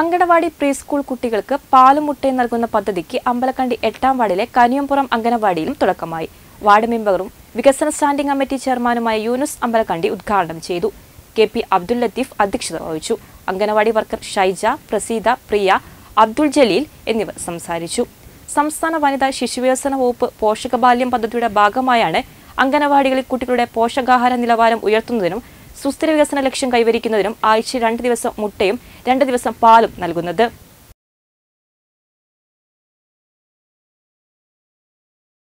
Anganwadi pre school കുട്ടികൾക്ക് പാലും മുട്ടയും നൽകുന്ന പദ്ധതിക്ക് അമ്പലക്കണ്ടി എട്ടാം വാർഡിലെ കനിയംപുറം അങ്കണവാടിയിലും തുടക്കമായി. വാർഡ് മെമ്പറും വികസന സ്റ്റാൻഡിംഗ് കമ്മിറ്റി ചെയർമാനുമായ യൂനുസ് അമ്പലക്കണ്ടി ഉദ്ഘാടനം ചെയ്തു. കെ പി അബ്ദുൽ ലത്തീഫ് അധ്യക്ഷത വഹിച്ചു. അങ്കണവാടി വർക്കർ ഷൈജ പ്രസീദ പ്രിയ അബ്ദുൾ ജലീൽ എന്നിവർ സംസാരിച്ചു. സംസ്ഥാന വനിതാ ശിശുവികസന വകുപ്പ് പോഷകബാല്യം പദ്ധതിയുടെ ഭാഗമായാണ് അംഗനവാടികളിൽ കുട്ടികളുടെ പോഷകാഹാര നിലവാരം ഉയർത്തുന്നതിനും സുസ്ഥിര വികസന ലക്ഷ്യം കൈവരിക്കുന്നതിനും ആഴ്ച രണ്ട് ദിവസം മുട്ടയും രണ്ട് ദിവസം പാലും നൽകുന്നത്.